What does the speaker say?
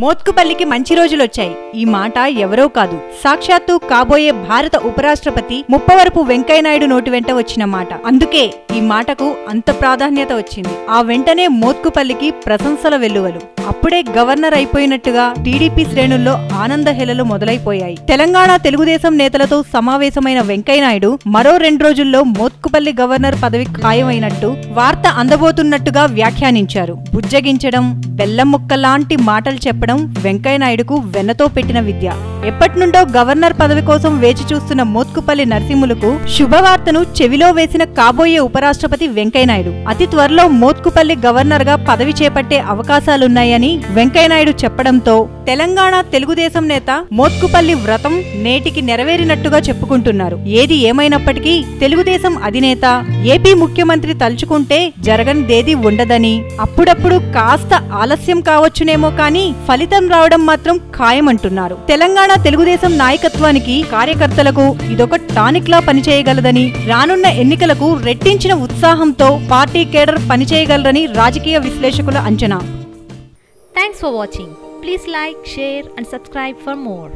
మోత్కుపల్లికి మంచి రోజులొచ్చాయి. ఈ మాట ఎవరో కాదు. సాక్షాత్తు కాబోయే భారత ఉపరాష్ట్రపతి ముప్పవరపు వెంకయ్యనాయుడు నోటి వెంట వచ్చిన మాట. అందుకే ఈ మాటకు అంత ప్రాధాన్యత వచ్చింది. ఆ వెంటనే మోత్కుపల్లికి ప్రశంసల వెల్లువలు. అప్పుడే గవర్నర్ అయిపోయినట్టుగా టీడీపీ శ్రేణుల్లో ఆనంద హెలలు మొదలైపోయాయి. తెలంగాణ తెలుగుదేశం నేతలతో సమావేశమైన వెంకయ్యనాయుడు మరో రెండు రోజుల్లో మోత్కుపల్లి గవర్నర్ పదవి ఖాయమైనట్టు వార్త అందబోతున్నట్టుగా వ్యాఖ్యానించారు. బుజ్జగించడం బెల్లం లాంటి మాటలు చెప్పడం వెంకయ్యనాయుడుకు వెన్నతో పెట్టిన విద్య. ఎప్పటినుండో గవర్నర్ పదవి కోసం వేచి చూస్తున్న మోత్కుపల్లి నరసింహులకు శుభవార్తను చెవిలో వేసిన కాబోయే ఉపరాష్ట్రపతి వెంకయ్యనాయుడు. అతి త్వరలో మోత్కుపల్లి గవర్నర్గా పదవి చేపట్టే అవకాశాలున్నాయి ఉన్నాయని వెంకయ్యనాయుడు చెప్పడంతో తెలంగాణ తెలుగుదేశం నేత మోత్కుపల్లి వ్రతం నేటికి నెరవేరినట్టుగా చెప్పుకుంటున్నారు. ఏది ఏమైనప్పటికీ తెలుగుదేశం అధినేత ఏపీ ముఖ్యమంత్రి తలుచుకుంటే జరగనిదేది ఉండదని. అప్పుడప్పుడు కాస్త ఆలస్యం కావచ్చునేమో కానీ ఫలితం రావడం మాత్రం ఖాయమంటున్నారు. తెలంగాణ తెలుగుదేశం నాయకత్వానికి కార్యకర్తలకు ఇదొక టానిక్ లా పనిచేయగలదని రానున్న ఎన్నికలకు రెట్టించిన ఉత్సాహంతో పార్టీ కేడర్ పనిచేయగలరని రాజకీయ విశ్లేషకుల అంచనా. Thanks for watching. Please like, share, and subscribe for more.